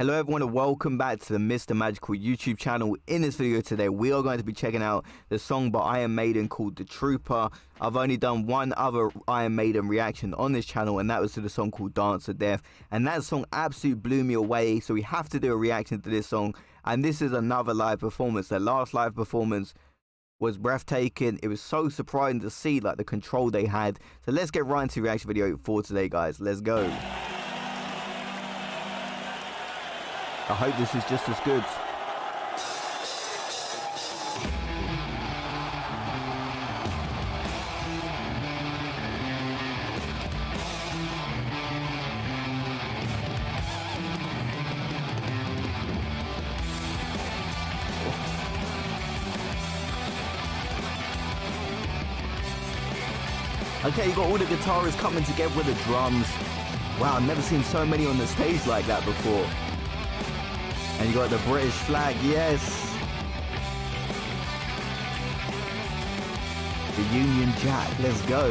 Hello everyone and welcome back to the Mr. Magical YouTube channel. In this video today we are going to be checking out the song by Iron Maiden called The Trooper. I've only done one other Iron Maiden reaction on this channel and that was to the song called Dance to Death and that song absolutely blew me away so we have to do a reaction to this song and this is another live performance. The last live performance was breathtaking. It was so surprising to see like the control they had. So let's get right into the reaction video for today guys. Let's go. I hope this is just as good. Okay, you got all the guitarists coming together with the drums. Wow, I've never seen so many on the stage like that before. And you got the British flag, yes. The Union Jack, let's go.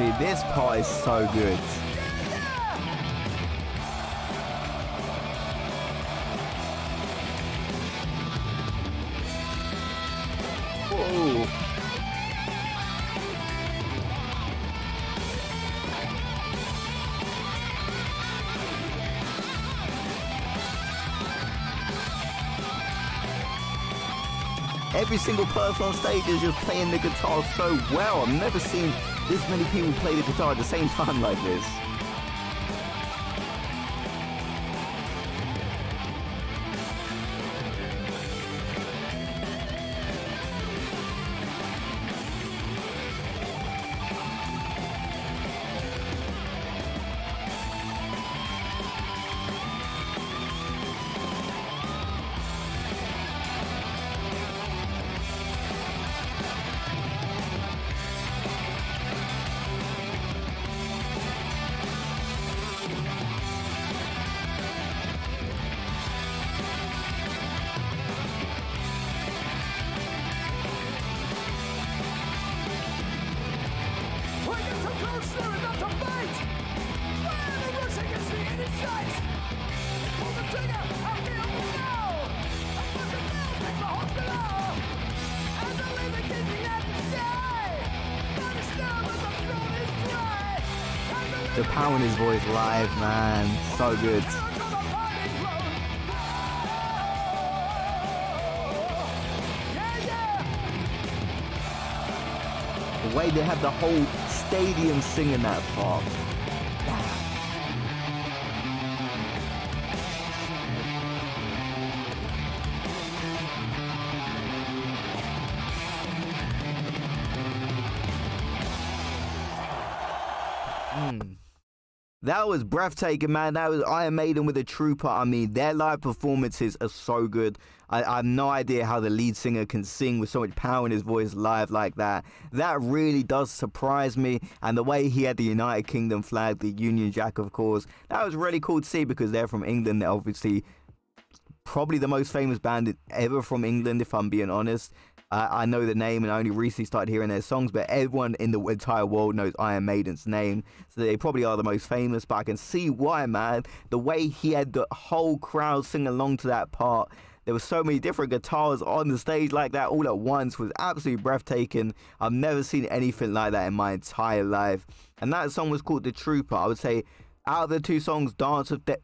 See, this part is so good. Every single person on stage is just playing the guitar so well. I've never seen this many people play the guitar at the same time like this. The power in his voice live, man. So good. Way they have the whole stadium singing that part. Mm. That was breathtaking, man. That was Iron Maiden with a trooper. I mean, their live performances are so good. I, I, have no idea how the lead singer can sing with so much power in his voice live like that. That really does surprise me. And the way he had the United Kingdom flag, the Union Jack, of course, that was really cool to see because they're from England. They're obviously probably the most famous band ever from England, if I'm being honest. I know the name and I only recently started hearing their songs, but everyone in the entire world knows Iron Maiden's name. So they probably are the most famous, but I can see why, man. The way he had the whole crowd sing along to that part. There were so many different guitars on the stage like that all at once was absolutely breathtaking. I've never seen anything like that in my entire life. And that song was called The Trooper. I would say out of the two songs, Dance of, De-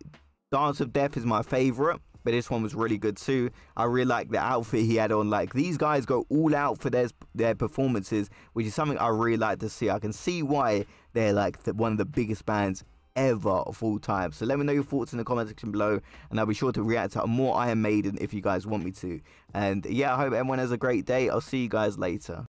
Dance of Death is my favorite but this one was really good too. I really like the outfit he had on. Like these guys go all out for their their performances, which is something I really like to see. I can see why they're like the, one of the biggest bands ever of all time. So let me know your thoughts in the comment section below, and I'll be sure to react to more Iron Maiden if you guys want me to. And yeah, I hope everyone has a great day. I'll see you guys later.